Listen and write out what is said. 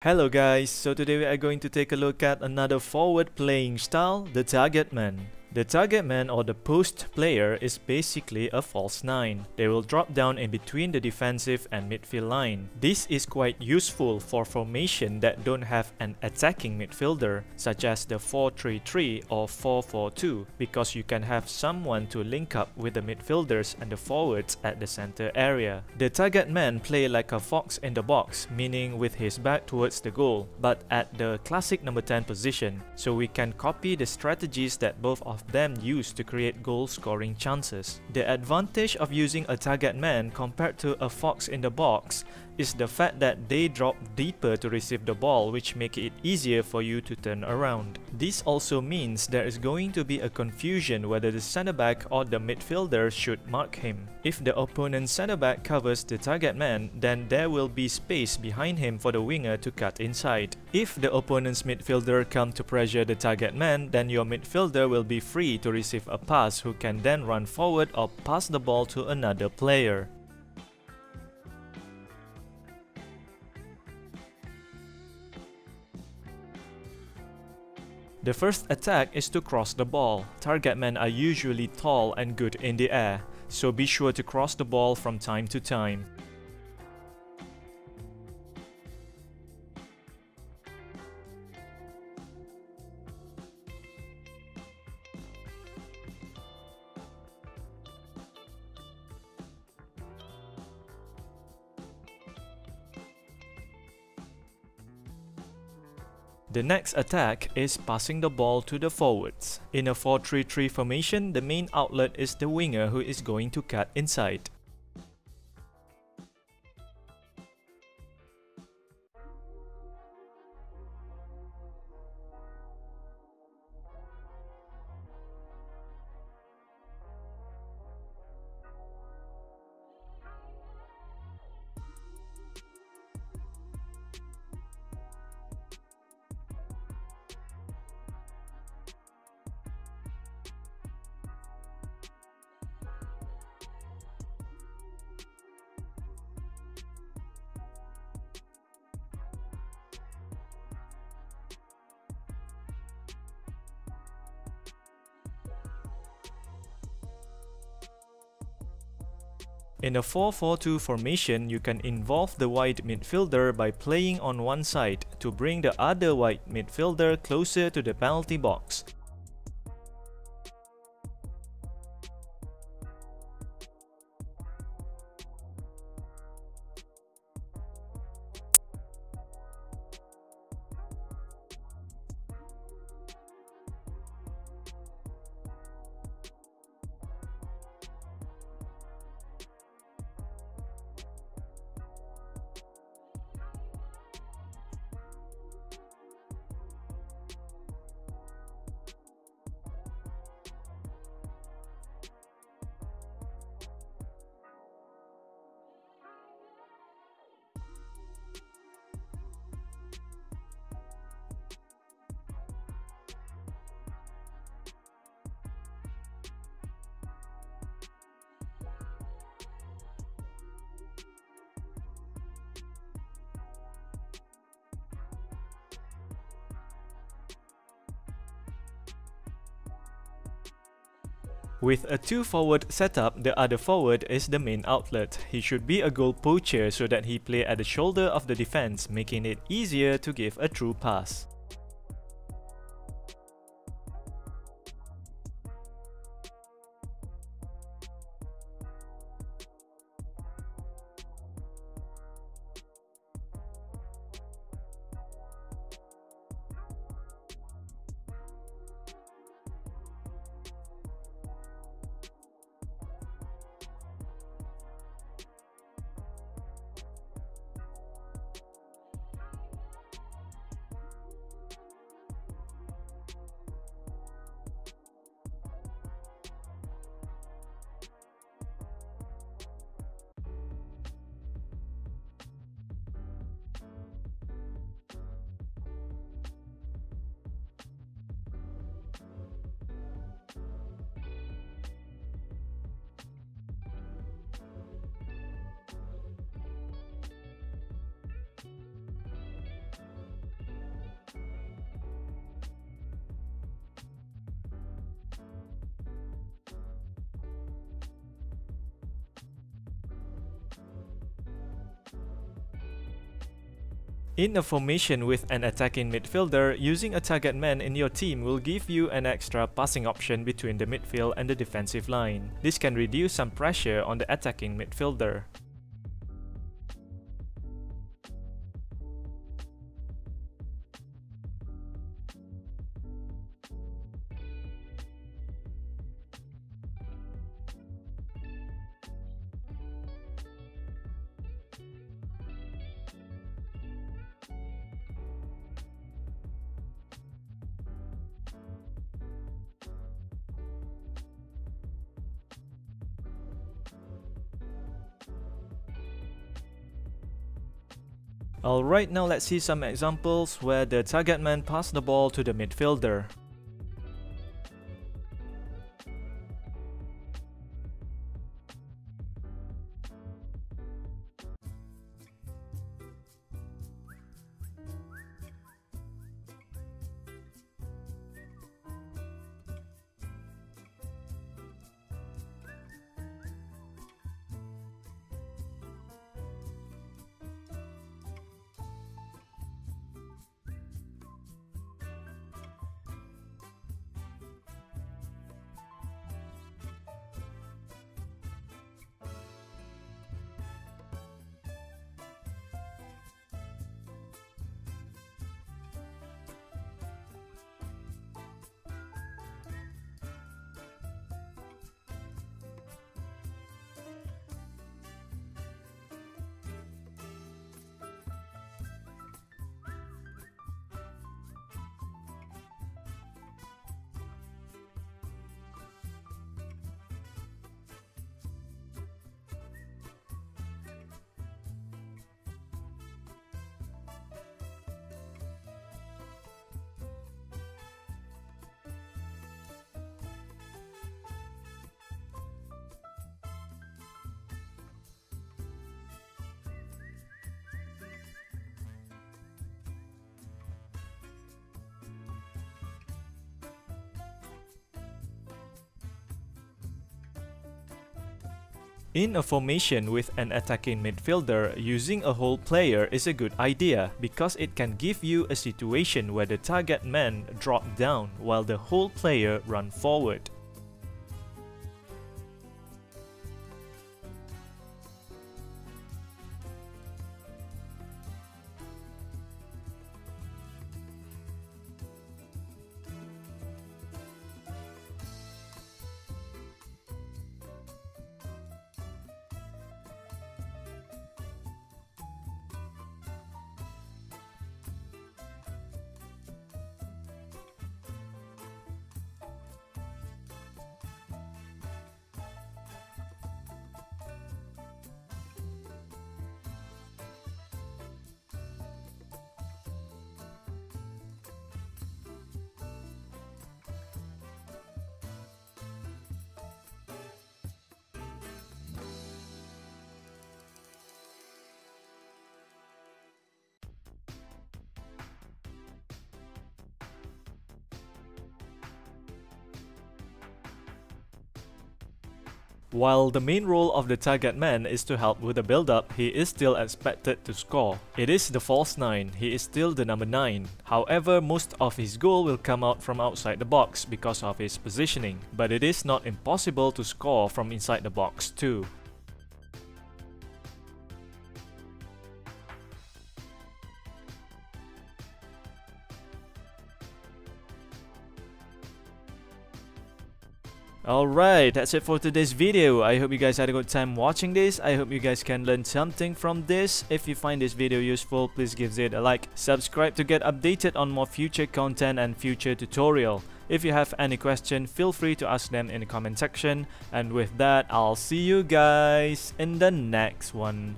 Hello guys, so today we are going to take a look at another forward playing style, the target man. The target man or the post player is basically a false 9. They will drop down in between the defensive and midfield line. This is quite useful for formation that don't have an attacking midfielder such as the 4-3-3 or 4-4-2 because you can have someone to link up with the midfielders and the forwards at the center area. The target man play like a fox in the box meaning with his back towards the goal but at the classic number 10 position so we can copy the strategies that both of of them used to create goal scoring chances. The advantage of using a target man compared to a fox in the box is the fact that they drop deeper to receive the ball which make it easier for you to turn around. This also means there is going to be a confusion whether the center back or the midfielder should mark him. If the opponent center back covers the target man, then there will be space behind him for the winger to cut inside. If the opponent's midfielder come to pressure the target man, then your midfielder will be free to receive a pass who can then run forward or pass the ball to another player. The first attack is to cross the ball. Target men are usually tall and good in the air, so be sure to cross the ball from time to time. The next attack is passing the ball to the forwards. In a 4-3-3 formation, the main outlet is the winger who is going to cut inside. In a 4-4-2 formation, you can involve the wide midfielder by playing on one side to bring the other wide midfielder closer to the penalty box. With a 2 forward setup, the other forward is the main outlet. He should be a goal poacher so that he play at the shoulder of the defense, making it easier to give a true pass. In a formation with an attacking midfielder, using a target man in your team will give you an extra passing option between the midfield and the defensive line. This can reduce some pressure on the attacking midfielder. Alright, now let's see some examples where the target man passed the ball to the midfielder. In a formation with an attacking midfielder, using a hole player is a good idea because it can give you a situation where the target man drop down while the hole player run forward. While the main role of the target man is to help with the build-up, he is still expected to score. It is the false 9, he is still the number 9. However, most of his goal will come out from outside the box because of his positioning, but it is not impossible to score from inside the box too. Alright, that's it for today's video. I hope you guys had a good time watching this. I hope you guys can learn something from this. If you find this video useful, please give it a like. Subscribe to get updated on more future content and future tutorial. If you have any question, feel free to ask them in the comment section. And with that, I'll see you guys in the next one.